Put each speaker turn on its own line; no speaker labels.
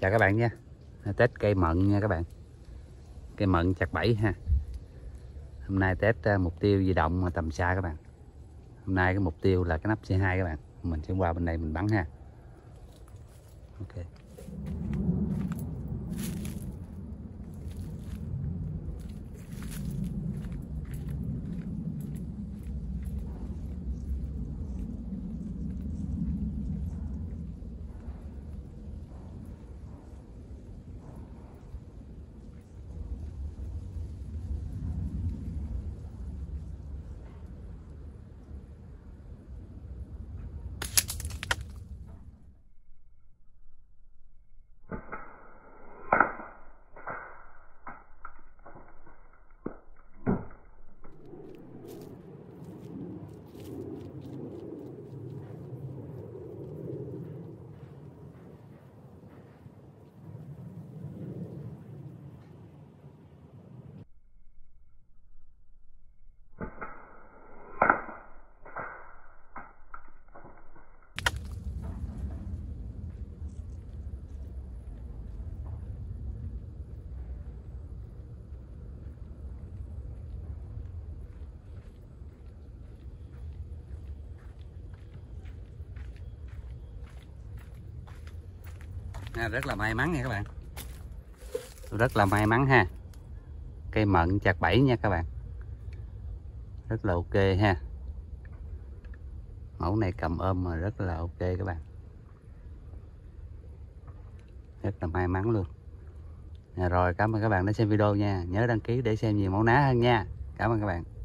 Chào các bạn nha. Tết cây mận nha các bạn. Cây mận chặt bẫy ha. Hôm nay Tết à, mục tiêu di động tầm xa các bạn. Hôm nay cái mục tiêu là cái nắp C2 các bạn. Mình sẽ qua bên đây mình bắn ha. Ok. À, rất là may mắn nha các bạn. Rất là may mắn ha. Cây mận chặt bẫy nha các bạn. Rất là ok ha. Mẫu này cầm ôm mà rất là ok các bạn. Rất là may mắn luôn. À, rồi cảm ơn các bạn đã xem video nha. Nhớ đăng ký để xem nhiều mẫu ná hơn nha. Cảm ơn các bạn.